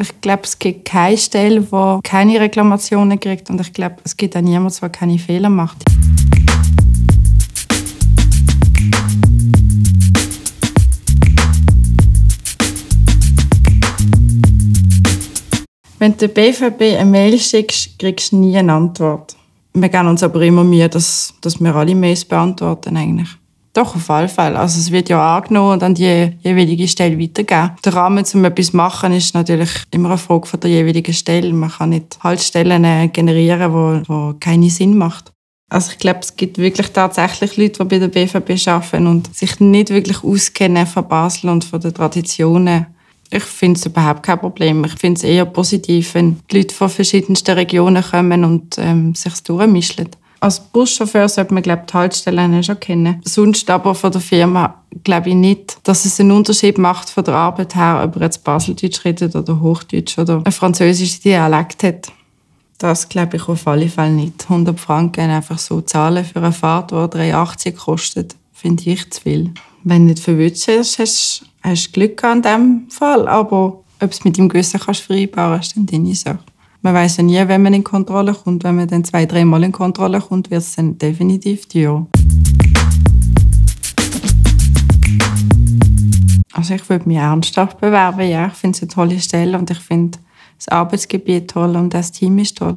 Ich glaube, es gibt keine Stelle, wo keine Reklamationen kriegt und ich glaube, es gibt auch niemanden, der keine Fehler macht. Wenn der BVB eine Mail schickst, kriegst du nie eine Antwort. Wir geben uns aber immer Mühe, dass, dass wir alle Mails beantworten eigentlich. Doch, auf jeden Fall. Also es wird ja angenommen und an die jeweilige Stelle weitergegeben. Der Rahmen, um etwas zu machen, ist natürlich immer eine Frage von der jeweiligen Stelle. Man kann nicht Haltestellen äh, generieren, wo, wo keinen Sinn macht. Also ich glaube, es gibt wirklich tatsächlich Leute, die bei der BVB arbeiten und sich nicht wirklich auskennen von Basel und von den Traditionen. Ich finde es überhaupt kein Problem. Ich finde es eher positiv, wenn die Leute von verschiedensten Regionen kommen und ähm, sich durchmischen. Als Buschauffeur sollte man glaube die Haltestellen schon kennen. Sonst aber von der Firma glaube ich nicht, dass es einen Unterschied macht von der Arbeit her, ob er jetzt Baseldeutsch redet oder Hochdeutsch oder ein französisches Dialekt hat. Das glaube ich auf alle Fälle nicht. 100 Franken einfach so zahlen für eine Fahrt, die 3,80 kostet, finde ich zu viel. Wenn du nicht verwünscht hast, hast hast Glück an diesem Fall. Aber ob du es mit dem Gewissen kannst vereinbaren kannst, ist dann deine Sache. Man weiß ja nie, wenn man in Kontrolle kommt. Wenn man dann zwei, dreimal in Kontrolle kommt, wird es dann definitiv teuer. Also ich würde mich ernsthaft bewerben, ja. Ich finde es eine tolle Stelle und ich finde das Arbeitsgebiet toll und das Team ist toll.